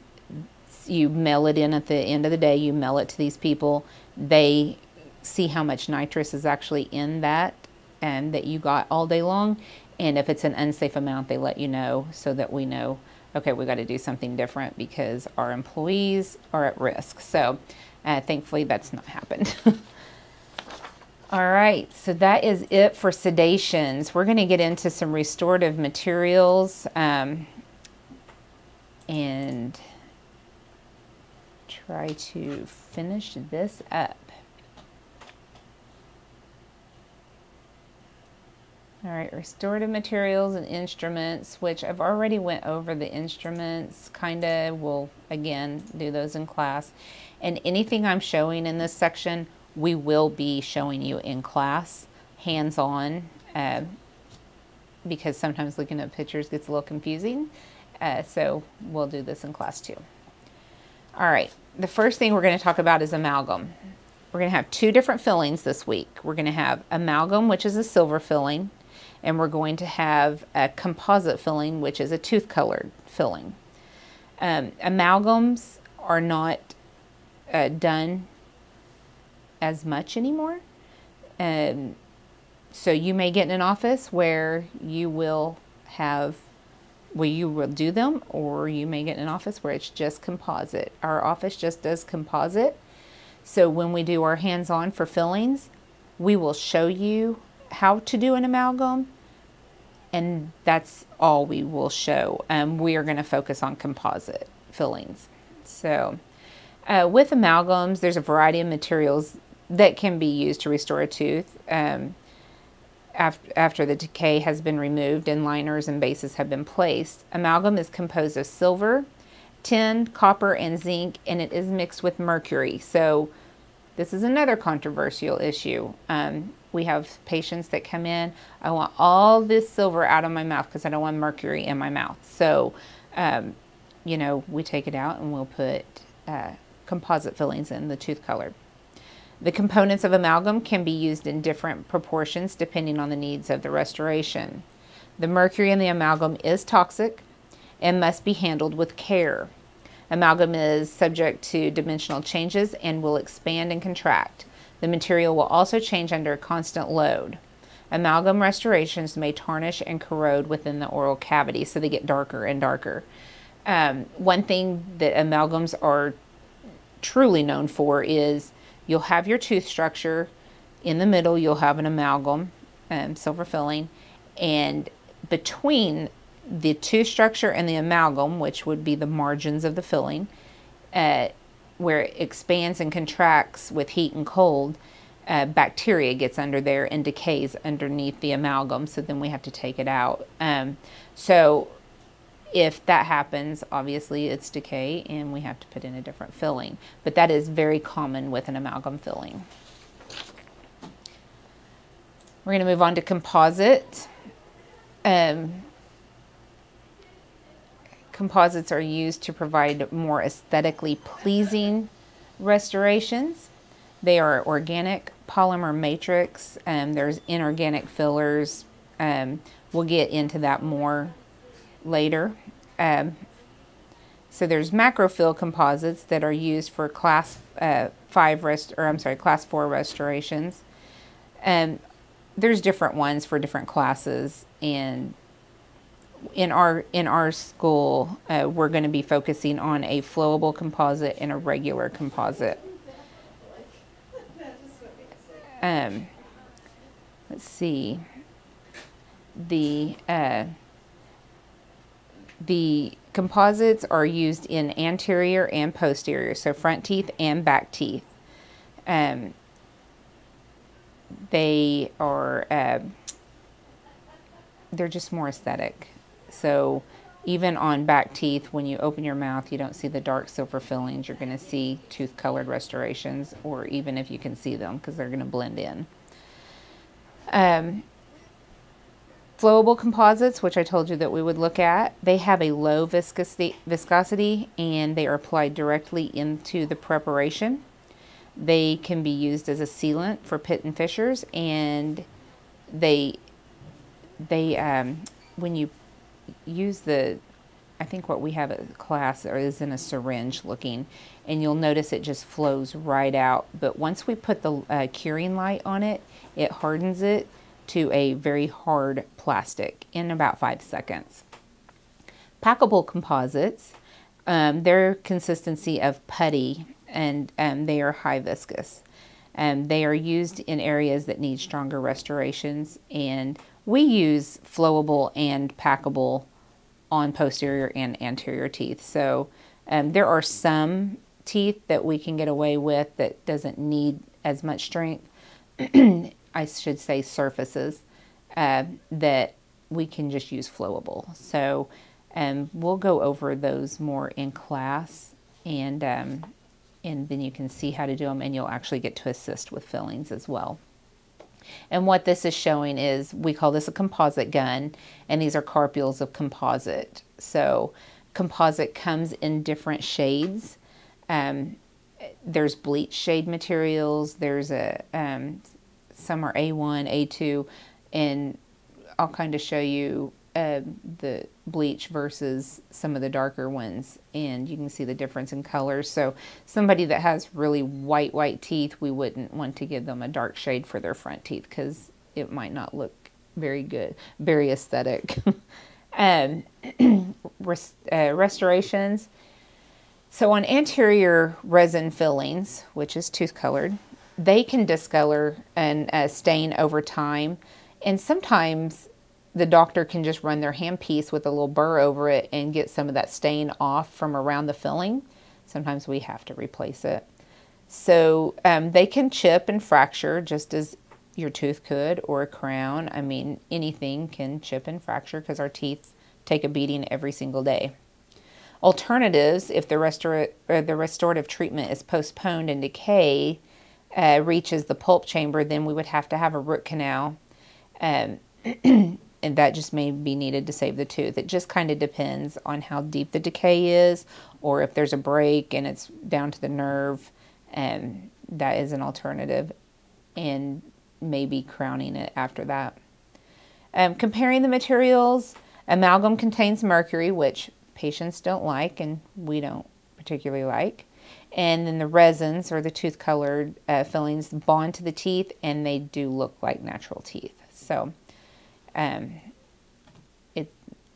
you mail it in at the end of the day. You mail it to these people. They see how much nitrous is actually in that and that you got all day long. And if it's an unsafe amount, they let you know so that we know okay, we got to do something different because our employees are at risk. So uh, thankfully that's not happened. All right, so that is it for sedations. We're going to get into some restorative materials um, and try to finish this up. All right, restorative materials and instruments, which I've already went over the instruments, kind of will, again, do those in class. And anything I'm showing in this section, we will be showing you in class, hands-on, uh, because sometimes looking at pictures gets a little confusing. Uh, so we'll do this in class too. All right, the first thing we're going to talk about is amalgam. We're going to have two different fillings this week. We're going to have amalgam, which is a silver filling, and we're going to have a composite filling, which is a tooth colored filling. Um, amalgams are not uh, done as much anymore. Um, so you may get in an office where you will have, where you will do them, or you may get in an office where it's just composite. Our office just does composite. So when we do our hands-on for fillings, we will show you how to do an amalgam and that's all we will show. Um, we are going to focus on composite fillings. So uh, with amalgams, there's a variety of materials that can be used to restore a tooth um, after, after the decay has been removed and liners and bases have been placed. Amalgam is composed of silver, tin, copper, and zinc, and it is mixed with mercury. So this is another controversial issue. Um, we have patients that come in, I want all this silver out of my mouth because I don't want mercury in my mouth. So, um, you know, we take it out and we'll put uh, composite fillings in the tooth color. The components of amalgam can be used in different proportions depending on the needs of the restoration. The mercury in the amalgam is toxic and must be handled with care. Amalgam is subject to dimensional changes and will expand and contract. The material will also change under constant load. Amalgam restorations may tarnish and corrode within the oral cavity, so they get darker and darker. Um, one thing that amalgams are truly known for is you'll have your tooth structure. In the middle, you'll have an amalgam, um, silver filling, and between the tooth structure and the amalgam, which would be the margins of the filling, uh, where it expands and contracts with heat and cold, uh, bacteria gets under there and decays underneath the amalgam. So then we have to take it out. Um, so If that happens, obviously it's decay and we have to put in a different filling. But that is very common with an amalgam filling. We're going to move on to composite. Um, composites are used to provide more aesthetically pleasing restorations. They are organic polymer matrix. Um, there's inorganic fillers. Um, we'll get into that more later. Um, so there's macrofill composites that are used for class uh, five rest, or I'm sorry, class four restorations. And there's different ones for different classes. And in our in our school, uh, we're going to be focusing on a flowable composite and a regular composite. Um, let's see. The uh, the composites are used in anterior and posterior, so front teeth and back teeth. Um, they are uh, they're just more aesthetic. So even on back teeth, when you open your mouth, you don't see the dark silver fillings. You're going to see tooth colored restorations, or even if you can see them, because they're going to blend in. Um, flowable composites, which I told you that we would look at, they have a low viscosity, viscosity and they are applied directly into the preparation. They can be used as a sealant for pit and fissures, and they they um, when you use the I think what we have a class is in a syringe looking, and you'll notice it just flows right out. But once we put the uh, curing light on it, it hardens it to a very hard plastic in about five seconds. Packable composites, um, their consistency of putty, and um, they are high viscous. Um, they are used in areas that need stronger restorations, and we use flowable and packable on posterior and anterior teeth. So um, there are some teeth that we can get away with that doesn't need as much strength. I should say surfaces uh, that we can just use flowable. So um, we'll go over those more in class and um, and then you can see how to do them and you'll actually get to assist with fillings as well. And what this is showing is we call this a composite gun, and these are carpules of composite. So composite comes in different shades. Um, there's bleach shade materials. There's a um, some are A1, A2, and I'll kind of show you uh, the bleach versus some of the darker ones and you can see the difference in colors. So somebody that has really white white teeth we wouldn't want to give them a dark shade for their front teeth because it might not look very good very aesthetic. Um, rest, uh, restorations. So on anterior resin fillings which is tooth colored they can discolor and uh, stain over time and sometimes the doctor can just run their handpiece with a little burr over it and get some of that stain off from around the filling. Sometimes we have to replace it. So um, they can chip and fracture just as your tooth could or a crown. I mean, anything can chip and fracture because our teeth take a beating every single day. Alternatives, if the, restor- the restorative treatment is postponed and decay uh, reaches the pulp chamber, then we would have to have a root canal. Um, and that just may be needed to save the tooth. It just kind of depends on how deep the decay is, or if there's a break and it's down to the nerve, and that is an alternative, and maybe crowning it after that. Um, comparing the materials, amalgam contains mercury, which patients don't like, and we don't particularly like. And then the resins or the tooth colored uh, fillings bond to the teeth, and they do look like natural teeth. So um, it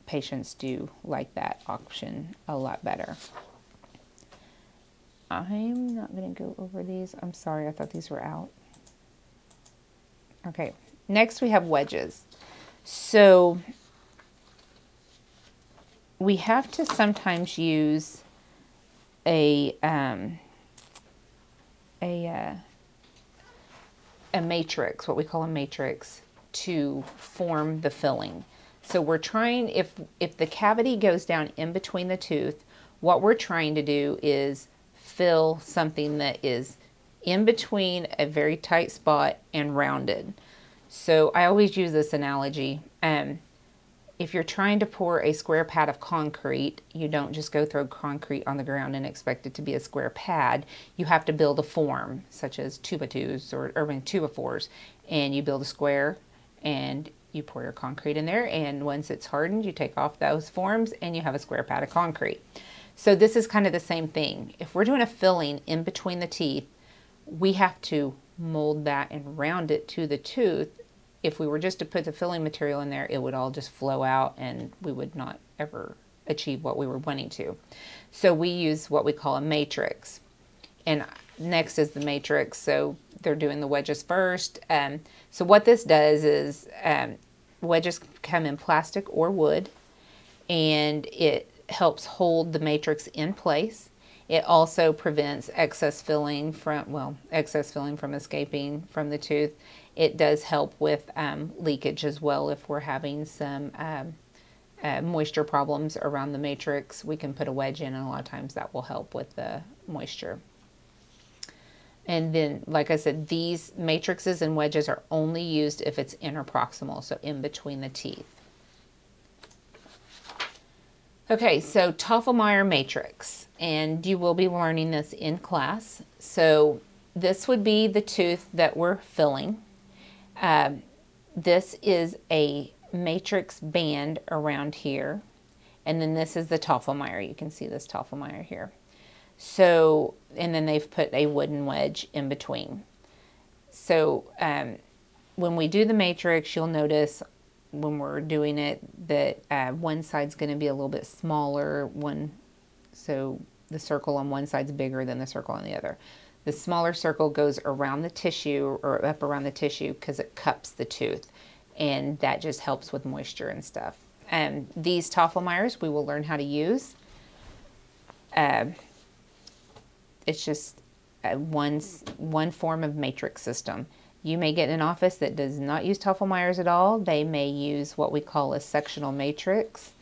patients do like that option a lot better. I'm not going to go over these. I'm sorry, I thought these were out. Okay, next we have wedges. So we have to sometimes use a um, a uh, a matrix, what we call a matrix, to form the filling. So we're trying, if, if the cavity goes down in between the tooth, what we're trying to do is fill something that is in between a very tight spot and rounded. So I always use this analogy. Um, if you're trying to pour a square pad of concrete, you don't just go throw concrete on the ground and expect it to be a square pad. You have to build a form, such as two by twos or, or two by fours, and you build a square and you pour your concrete in there. And once it's hardened, you take off those forms and you have a square pad of concrete. So this is kind of the same thing. If we're doing a filling in between the teeth, we have to mold that and round it to the tooth if we were just to put the filling material in there, it would all just flow out and we would not ever achieve what we were wanting to. So we use what we call a matrix. And next is the matrix. So they're doing the wedges first. Um, so what this does is um, wedges come in plastic or wood and it helps hold the matrix in place. It also prevents excess filling from, well, excess filling from escaping from the tooth it does help with um, leakage as well if we're having some um, uh, moisture problems around the matrix. We can put a wedge in and a lot of times that will help with the moisture. And then, like I said, these matrices and wedges are only used if it's interproximal, so in between the teeth. Okay, so Tofflemire matrix, and you will be learning this in class. So this would be the tooth that we're filling. Um, this is a matrix band around here. And then this is the Tofflemire. You can see this Tofflemire here. So, and then they've put a wooden wedge in between. So um, when we do the matrix, you'll notice when we're doing it that uh, one side's going to be a little bit smaller. One, so the circle on one side's bigger than the circle on the other. The smaller circle goes around the tissue or up around the tissue because it cups the tooth and that just helps with moisture and stuff. And um, these Tofflemires we will learn how to use. Uh, it's just one, one form of matrix system. You may get an office that does not use Tofflemires at all. They may use what we call a sectional matrix.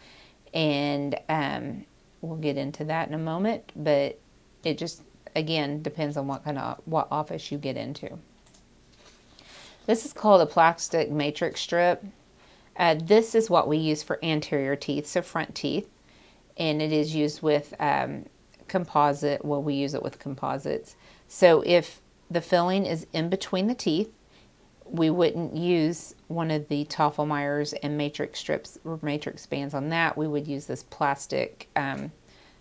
And um, we'll get into that in a moment. But it just again, depends on what kind of what office you get into. This is called a plastic matrix strip. Uh, this is what we use for anterior teeth, so front teeth, and it is used with um, composite. Well, we use it with composites. So if the filling is in between the teeth, we wouldn't use one of the Tofflemires and matrix strips or matrix bands on that. We would use this plastic um,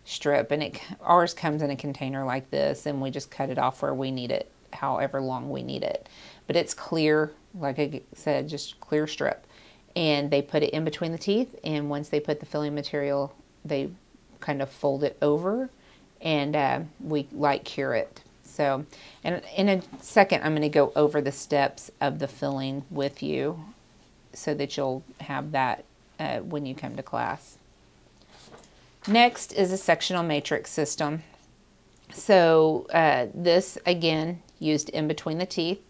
strip and it ours comes in a container like this and we just cut it off where we need it however long we need it but it's clear like I said just clear strip and they put it in between the teeth and once they put the filling material they kind of fold it over and uh, we light cure it so and in a second I'm going to go over the steps of the filling with you so that you'll have that uh, when you come to class Next is a sectional matrix system. So uh, this, again, used in between the teeth.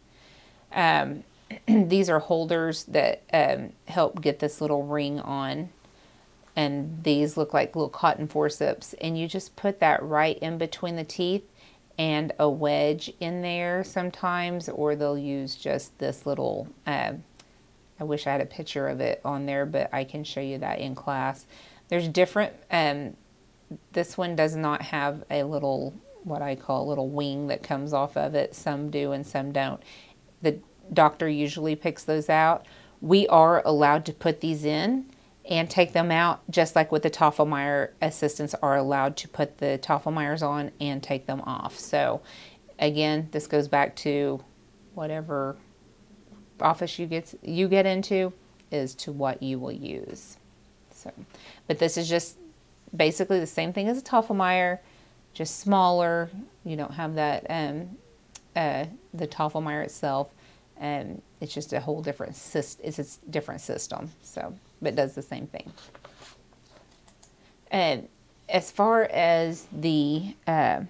Um, these are holders that um, help get this little ring on. And these look like little cotton forceps. And you just put that right in between the teeth and a wedge in there sometimes. Or they'll use just this little, uh, I wish I had a picture of it on there, but I can show you that in class. There's different, um, this one does not have a little, what I call a little wing that comes off of it. Some do and some don't. The doctor usually picks those out. We are allowed to put these in and take them out just like with the Tofflemire assistants are allowed to put the Tofflemires on and take them off. So again, this goes back to whatever office you get you get into is to what you will use. So, but this is just basically the same thing as a Tofflemire, just smaller. You don't have that um, uh, the Tofflemire itself, and it's just a whole different. It's a different system. So, but it does the same thing. And as far as the uh,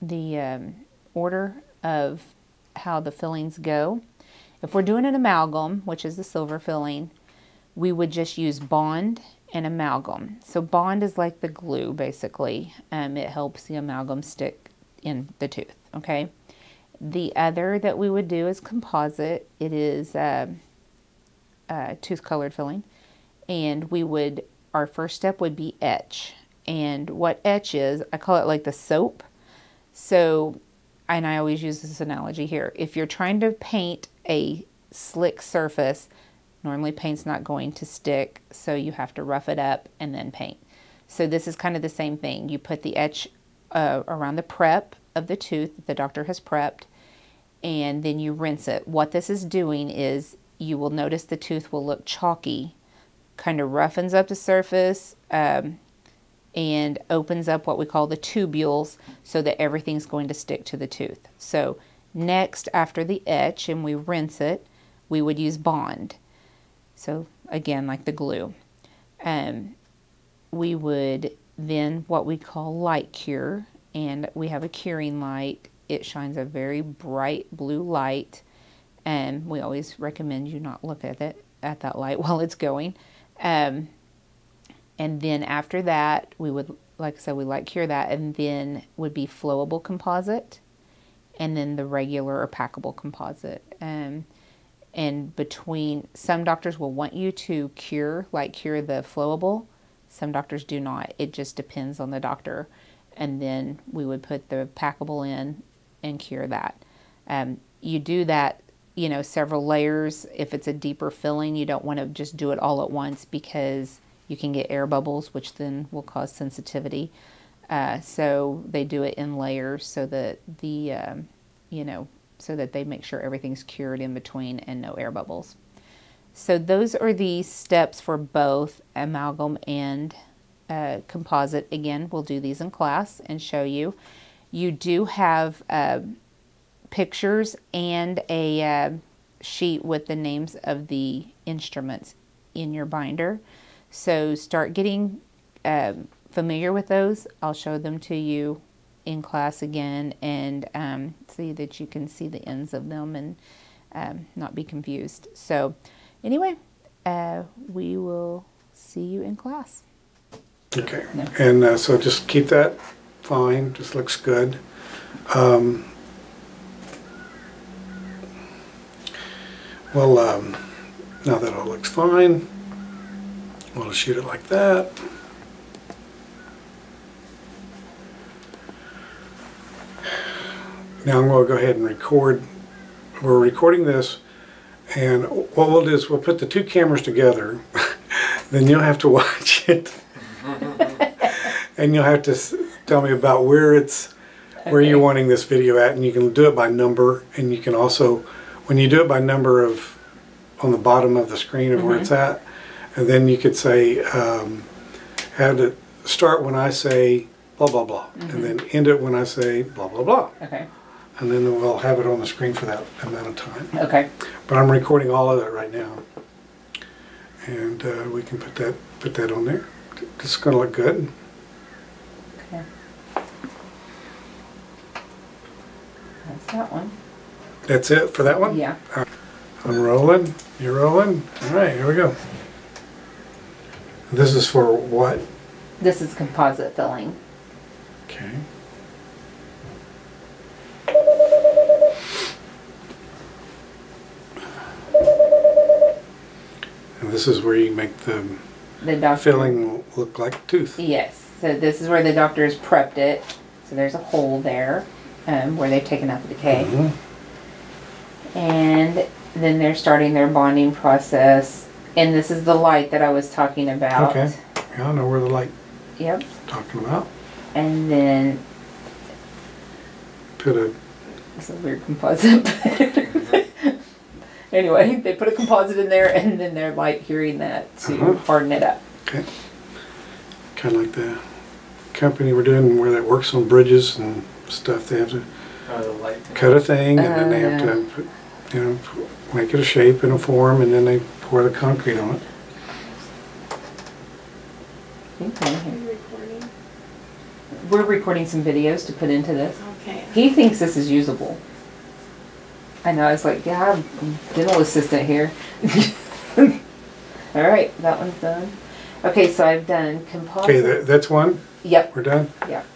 the um, order of how the fillings go, if we're doing an amalgam, which is the silver filling, we would just use bond and amalgam. So bond is like the glue, basically. Um, it helps the amalgam stick in the tooth, okay? The other that we would do is composite. It is uh, uh, tooth colored filling. And we would, our first step would be etch. And what etch is, I call it like the soap. So, and I always use this analogy here. If you're trying to paint a slick surface, Normally paint's not going to stick, so you have to rough it up and then paint. So this is kind of the same thing. You put the etch uh, around the prep of the tooth that the doctor has prepped, and then you rinse it. What this is doing is you will notice the tooth will look chalky, kind of roughens up the surface, um, and opens up what we call the tubules so that everything's going to stick to the tooth. So next, after the etch and we rinse it, we would use bond. So again, like the glue. Um, we would then what we call light cure, and we have a curing light. It shines a very bright blue light, and we always recommend you not look at it at that light while it's going. Um, and then after that, we would, like I said, we light cure that, and then would be flowable composite, and then the regular or packable composite. Um, and between some doctors will want you to cure like cure the flowable. Some doctors do not. It just depends on the doctor. And then we would put the packable in and cure that. Um, you do that you know several layers if it's a deeper filling you don't want to just do it all at once because you can get air bubbles which then will cause sensitivity uh, so they do it in layers so that the um, you know so that they make sure everything's cured in between and no air bubbles. So those are the steps for both amalgam and uh, composite. Again, we'll do these in class and show you. You do have uh, pictures and a uh, sheet with the names of the instruments in your binder. So start getting um, familiar with those. I'll show them to you in class again and um, see that you can see the ends of them and um, not be confused. So anyway, uh, we will see you in class. Okay, no. and uh, so just keep that fine, just looks good. Um, well, um, now that all looks fine, we'll shoot it like that. Now I'm going to go ahead and record. We're recording this and what we'll do is we'll put the two cameras together. then you'll have to watch it. and you'll have to tell me about where it's where you're wanting this video at and you can do it by number and you can also when you do it by number of on the bottom of the screen of mm -hmm. where it's mm-hmm. at and then you could say um, have to start when I say blah blah blah mm -hmm. and mm-hmm. then end it when I say blah blah blah. Okay and then we'll have it on the screen for that amount of time. Okay. But I'm recording all of that right now, and uh, we can put that put that on there. It's going to look good. Okay. That's that one. That's it for that one. Yeah. Right. I'm rolling. You're rolling. All right. Here we go. This is for what? This is composite filling. Okay. And this is where you make the, the doctor, filling look like tooth. Yes. So this is where the doctor has prepped it. So there's a hole there um, where they've taken out the decay. Mm -hmm. And then they're starting their bonding process. And this is the light that I was talking about. Okay. Yeah, I know where the light yep. talking about. And then put a it's a weird composite. anyway, they put a composite in there and then they're like curing that to uh -huh. harden it up. Okay. Kind of like the company we're doing where that works on bridges and stuff. They have to cut a thing and uh, then they have to, uh. put, you know, make it a shape and a form and then they pour the concrete on it. Okay. We're recording some videos to put into this. Okay. He thinks this is usable. I know, I was like, yeah, I'm dental assistant here. All right, that one's done. Okay, so I've done composite. Okay, that, that's one. Yep, We're done. yep.